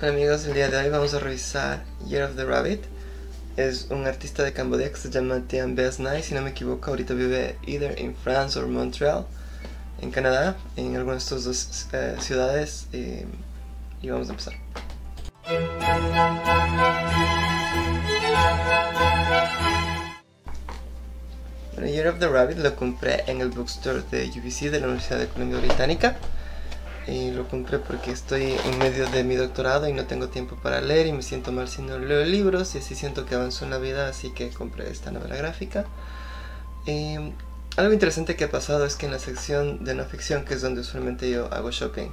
Amigos, el día de hoy vamos a revisar Year of the Rabbit. Es un artista de Cambodia que se llama Tian Besnai, si no me equivoco, ahorita vive either en France o Montreal, en Canadá, en alguna de estas dos eh, ciudades. Eh, y vamos a empezar. Bueno, Year of the Rabbit lo compré en el bookstore de UBC de la Universidad de Columbia Británica y lo compré porque estoy en medio de mi doctorado y no tengo tiempo para leer y me siento mal si no leo libros y así siento que avanzo en la vida, así que compré esta novela gráfica. algo interesante que ha pasado es que en la sección de no ficción, que es donde usualmente yo hago shopping,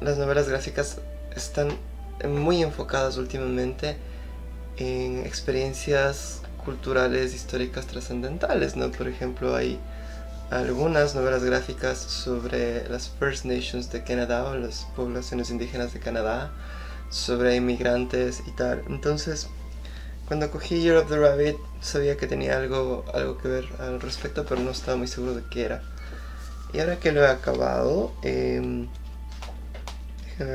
las novelas gráficas están muy enfocadas últimamente en experiencias culturales, históricas, trascendentales, ¿no? Por ejemplo, hay algunas novelas gráficas sobre las First Nations de Canadá o las poblaciones indígenas de Canadá, sobre inmigrantes y tal. Entonces, cuando cogí Year of the Rabbit sabía que tenía algo, algo que ver al respecto, pero no estaba muy seguro de qué era. Y ahora que lo he acabado, eh,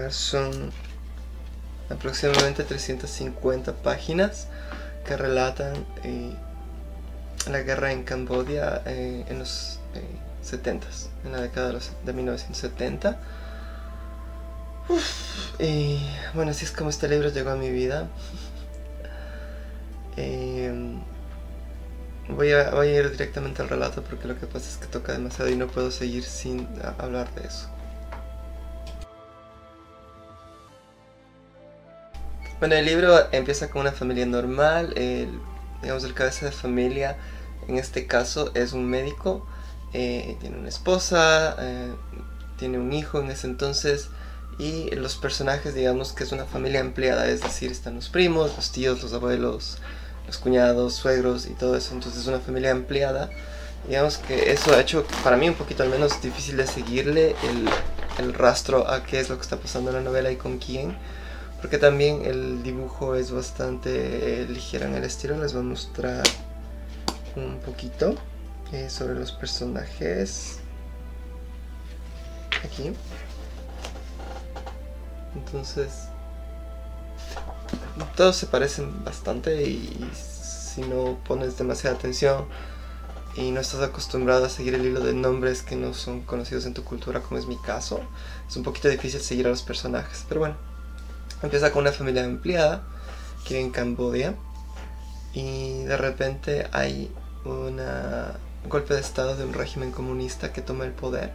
son aproximadamente 350 páginas que relatan eh, la guerra en Camboya eh, en los 70 en la década de 1970. y bueno, así es como este libro llegó a mi vida. Em, voy, a, voy a ir directamente al relato porque lo que pasa es que toca demasiado y no puedo seguir sin hablar de eso. Bueno, el libro empieza con una familia normal, el, digamos el cabeza de familia en este caso es un médico eh, tiene una esposa, eh, tiene un hijo en ese entonces y los personajes digamos que es una familia empleada, es decir, están los primos, los tíos, los abuelos, los cuñados, suegros y todo eso, entonces es una familia empleada. Digamos que eso ha hecho para mí un poquito al menos difícil de seguirle el, el rastro a qué es lo que está pasando en la novela y con quién porque también el dibujo es bastante ligero en el estilo, les voy a mostrar un poquito sobre los personajes. Aquí. Entonces todos se parecen bastante y si no pones demasiada atención y no estás acostumbrado a seguir el hilo de nombres que no son conocidos en tu cultura como es mi caso es un poquito difícil seguir a los personajes. Pero bueno empieza con una familia empleada que vive en Cambodia y de repente hay una golpe de estado de un régimen comunista que toma el poder,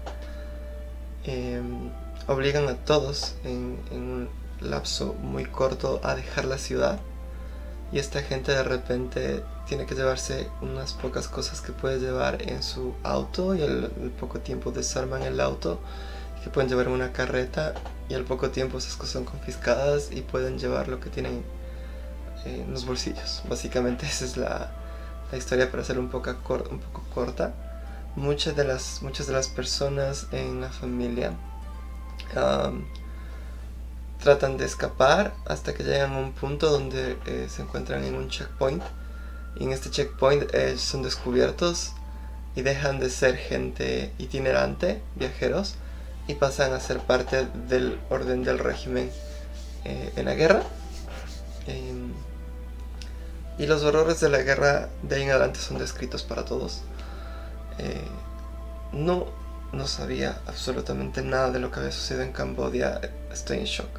em, obligan a todos en, un lapso muy corto a dejar la ciudad y esta gente de repente tiene que llevarse unas pocas cosas que puede llevar en su auto y al, poco tiempo desarman el auto que pueden llevar en una carreta y al poco tiempo esas cosas son confiscadas y pueden llevar lo que tienen en los bolsillos. Básicamente esa es la, la historia para ser un poco, un poco corta, muchas de, las, muchas de las personas en la familia tratan de escapar hasta que llegan a un punto donde eh, se encuentran en un checkpoint. Y en este checkpoint eh, son descubiertos y dejan de ser gente itinerante, viajeros, y pasan a ser parte del orden del régimen eh, en la guerra. Y los horrores de la guerra de ahí en adelante son descritos para todos. Eh, no, no sabía absolutamente nada de lo que había sucedido en Camboya. Estoy en shock.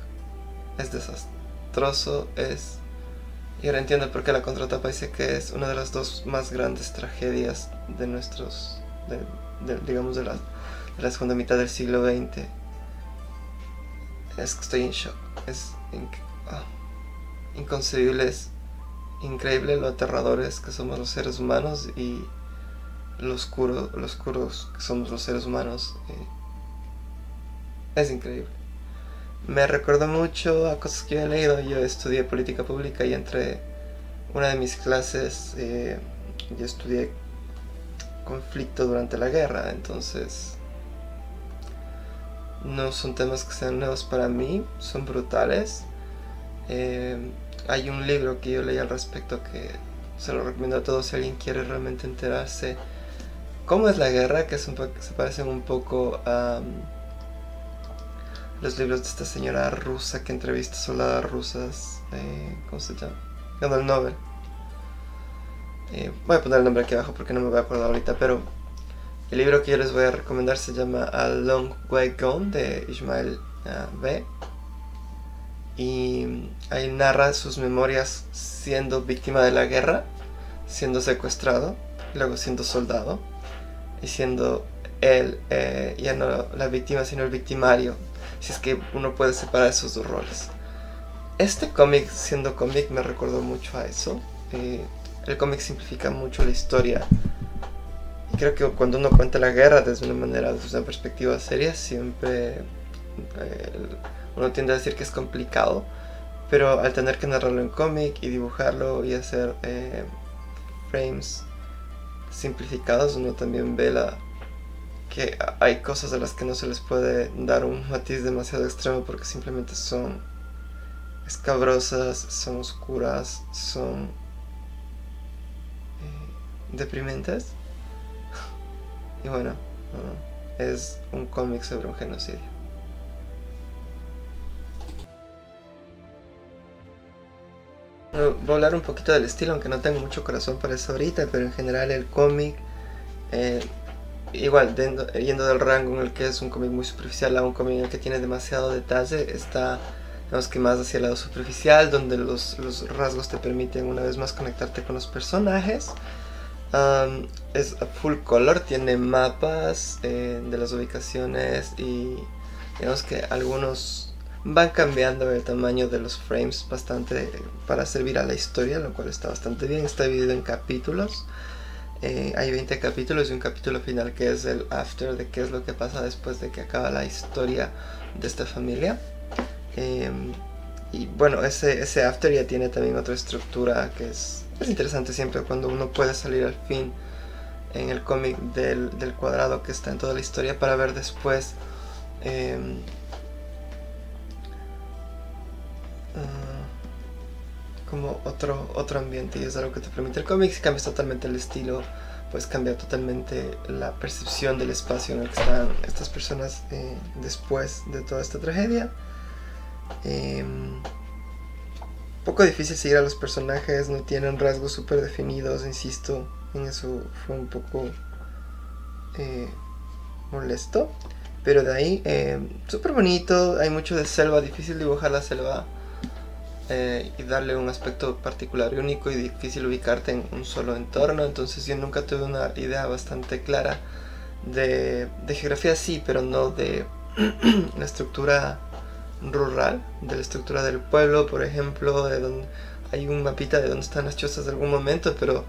Es desastroso, es... Y ahora entiendo por qué la contratapa dice que es una de las dos más grandes tragedias de nuestros... digamos de la, de la segunda mitad del siglo XX. Es que estoy en shock. Es ah, inconcebible. Es increíble lo aterradores que somos los seres humanos y lo oscuro, los oscuros que somos los seres humanos. Eh, es increíble. Me recuerda mucho a cosas que yo he leído. Yo estudié política pública y entre una de mis clases eh, yo estudié conflicto durante la guerra. Entonces no son temas que sean nuevos para mí, son brutales. Eh, hay un libro que yo leí al respecto que se lo recomiendo a todos si alguien quiere realmente enterarse cómo es la guerra, que se parecen un poco a, los libros de esta señora rusa que entrevista soldadas rusas, eh, ¿cómo se llama? Ganó el Nobel. Eh, voy a poner el nombre aquí abajo porque no me voy a acordar ahorita, pero el libro que yo les voy a recomendar se llama A Long Way Gone de Ismael uh, B. Y ahí narra sus memorias siendo víctima de la guerra, siendo secuestrado, luego siendo soldado y siendo él eh, ya no la víctima sino el victimario, si es que uno puede separar esos dos roles. Este cómic, siendo cómic, me recordó mucho a eso. Eh, el cómic simplifica mucho la historia. Y creo que cuando uno cuenta la guerra desde una manera, desde una perspectiva seria, siempre eh, uno tiende a decir que es complicado. Pero al tener que narrarlo en cómic y dibujarlo y hacer eh, frames simplificados, uno también ve la, que hay cosas a las que no se les puede dar un matiz demasiado extremo porque simplemente son escabrosas, son oscuras, son deprimentes. Y bueno, es un cómic sobre un genocidio. Voy a hablar un poquito del estilo, aunque no tengo mucho corazón para eso ahorita, pero en general el cómic, eh, igual, yendo del rango en el que es un cómic muy superficial a un cómic en el que tiene demasiado detalle, está, digamos que más hacia el lado superficial, donde los, los rasgos te permiten una vez más conectarte con los personajes. Es full color, tiene mapas eh, de las ubicaciones y digamos que algunos van cambiando el tamaño de los frames bastante para servir a la historia, lo cual está bastante bien. Está dividido en capítulos. Eh, hay 20 capítulos y un capítulo final que es el after de qué es lo que pasa después de que acaba la historia de esta familia. Em, y bueno, ese, ese after ya tiene también otra estructura que es es interesante siempre cuando uno puede salir al fin en el cómic del, cuadrado que está en toda la historia para ver después em, ah, como otro, otro ambiente y es algo que te permite el cómic. Si cambias totalmente el estilo, pues cambia totalmente la percepción del espacio en el que están estas personas eh, después de toda esta tragedia. Em, poco difícil seguir a los personajes, no tienen rasgos súper definidos, insisto, en eso fue un poco eh, molesto. Pero de ahí, eh, súper bonito, hay mucho de selva, difícil dibujar la selva eh, y darle un aspecto particular y único y difícil ubicarte en un solo entorno. Entonces yo nunca tuve una idea bastante clara de, de geografía, sí, pero no de la estructura rural, de la estructura del pueblo, por ejemplo, de donde hay un mapita de dónde están las chozas de algún momento, pero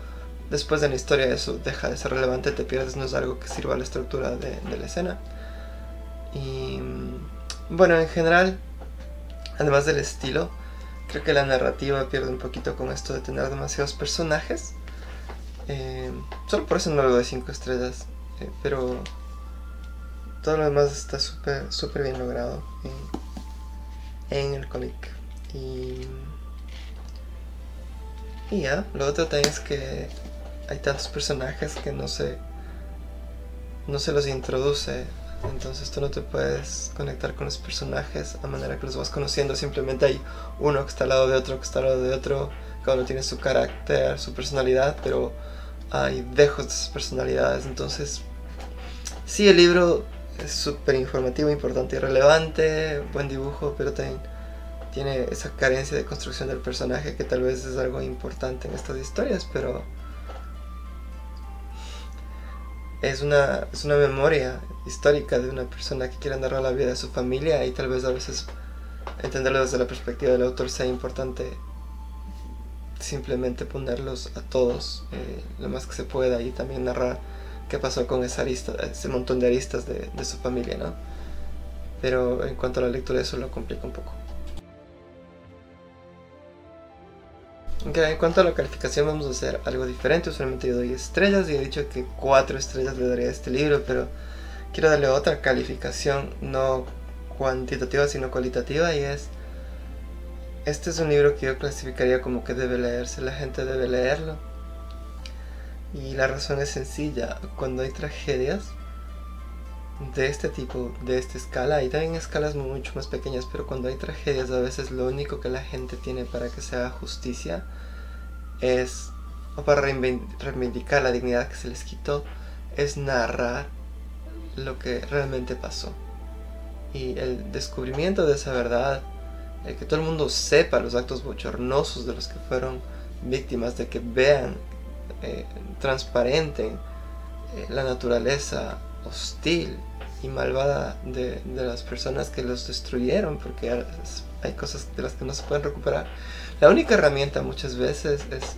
después de la historia eso deja de ser relevante, te pierdes, no es algo que sirva a la estructura de, la escena. Y mm, bueno, en general, además del estilo, creo que la narrativa pierde un poquito con esto de tener demasiados personajes. Eh, solo por eso no lo doy 5 estrellas, eh, pero todo lo demás está súper súper bien logrado en el cómic. Y, y ya, lo otro también es que hay tantos personajes que no se, no se los introduce. Entonces tú no te puedes conectar con los personajes a manera que los vas conociendo. Simplemente hay uno que está al lado de otro, que está al lado de otro. Cada uno tiene su carácter, su personalidad, pero hay dejos de sus personalidades. Entonces, sí, el libro es súper informativo, importante y relevante, buen dibujo, pero también tiene esa carencia de construcción del personaje que tal vez es algo importante en estas historias, pero es una, es una memoria histórica de una persona que quiere narrar la vida de su familia y tal vez a veces entenderlo desde la perspectiva del autor sea importante simplemente ponerlos a todos eh, lo más que se pueda y también narrar qué pasó con esa arista, ese montón de aristas de, su familia, ¿no? Pero en cuanto a la lectura eso lo complica un poco. En cuanto a la calificación vamos a hacer algo diferente, usualmente yo doy estrellas y he dicho que cuatro estrellas le daría a este libro, pero quiero darle otra calificación, no cuantitativa sino cualitativa y es, este es un libro que yo clasificaría como que debe leerse, la gente debe leerlo. Y la razón es sencilla, cuando hay tragedias, de este tipo, de esta escala, y también escalas mucho más pequeñas, pero cuando hay tragedias a veces lo único que la gente tiene para que se haga justicia es, o para reivindicar la dignidad que se les quitó, es narrar lo que realmente pasó. Y el descubrimiento de esa verdad, el que todo el mundo sepa los actos bochornosos de los que fueron víctimas, de que vean, eh, transparenten eh, la naturaleza hostil y malvada de, las personas que los destruyeron, porque hay cosas de las que no se pueden recuperar. La única herramienta muchas veces es,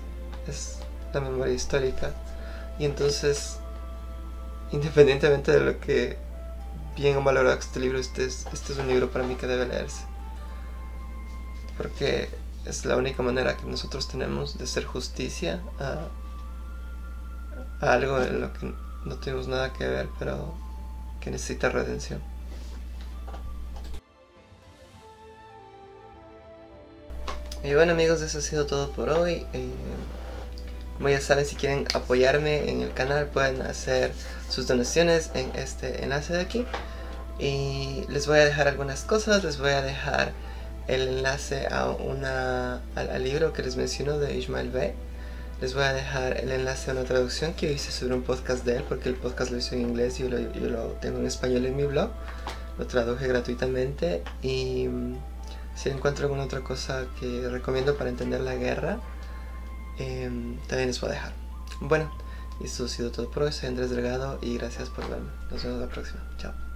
es la memoria histórica. Y entonces, independientemente de lo que bien o mal haga este libro, este es, este es un libro para mí que debe leerse. Porque es la única manera que nosotros tenemos de hacer justicia a, a algo en lo que no tenemos nada que ver, pero que necesita redención. Y bueno amigos, eso ha sido todo por hoy. Eh, como ya saben, si quieren apoyarme en el canal pueden hacer sus donaciones en este enlace de aquí. Y les voy a dejar algunas cosas, les voy a dejar el enlace a una, al, libro que les menciono de Ismael B. Les voy a dejar el enlace a una traducción que hice sobre un podcast de él, porque el podcast lo hice en inglés y yo lo, tengo en español en mi blog. Lo traduje gratuitamente y mm, si encuentro alguna otra cosa que recomiendo para entender la guerra, em, también les voy a dejar. Bueno, eso ha sido todo por hoy. Soy Andrés Delgado y gracias por verme. Nos vemos la próxima. Chao.